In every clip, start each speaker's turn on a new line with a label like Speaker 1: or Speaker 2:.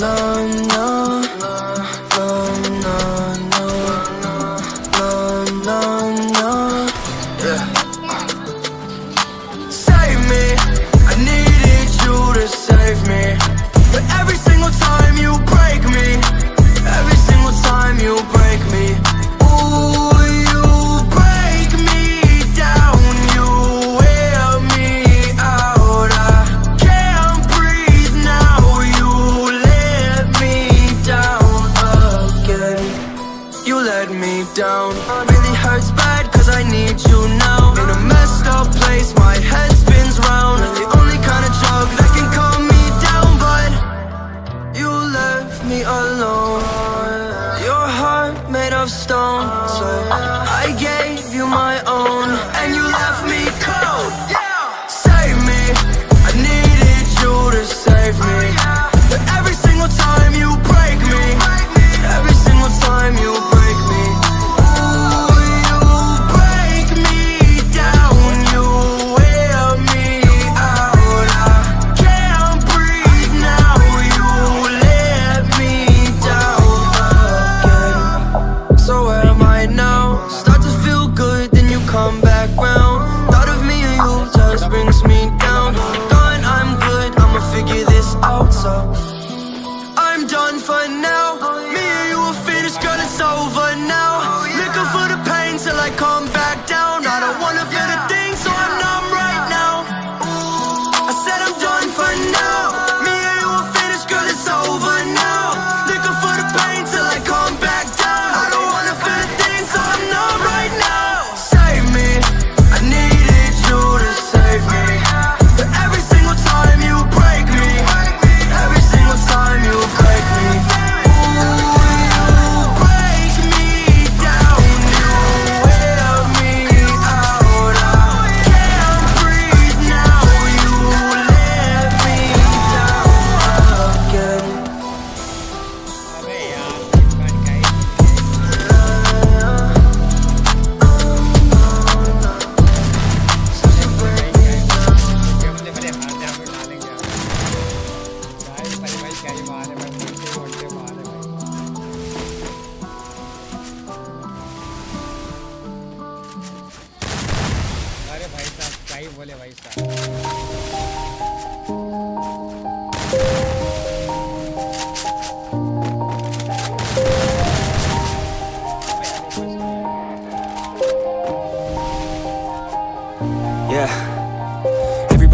Speaker 1: love. भाई साहब क्या ही बोले भाई साहब
Speaker 2: Yeah.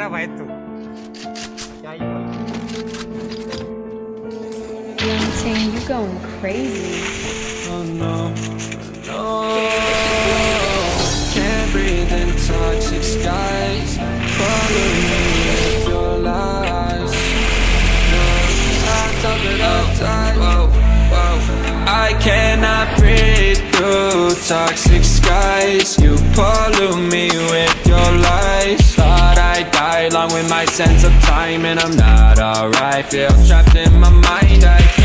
Speaker 1: Kenapa itu? Yeah,
Speaker 3: you're you going crazy.
Speaker 4: Oh no, no. Can't breathe in toxic skies. Follow me with your lies. No, I thought that I'd die. Whoa, whoa. I cannot breathe through toxic. My sense of time, and I'm not alright. Feel trapped in my mind. I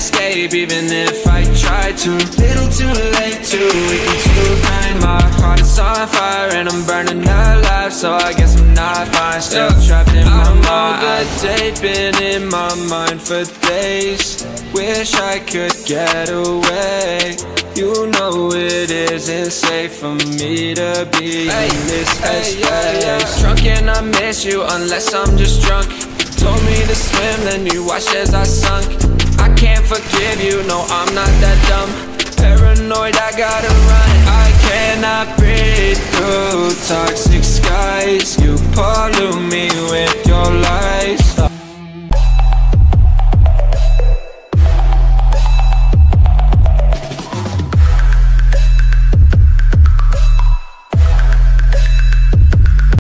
Speaker 4: escape even if I try to. Little too late, too weak and too find My heart is on fire and I'm burning alive So I guess I'm not fine, still trapped in my I'm mind. I'm been in my mind for days. Wish I could get away. You know it isn't safe for me to be hey, in this hey, space yeah, yeah. Drunk and I miss you unless I'm just drunk. You Told me to swim, then you watched as I sunk can't forgive you, no I'm not that dumb. Paranoid, I gotta run. I cannot breathe through toxic skies. You pollute me with